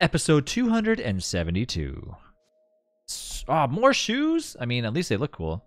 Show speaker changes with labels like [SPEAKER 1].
[SPEAKER 1] episode 272. Ah, Oh, more shoes? I mean, at least they look cool.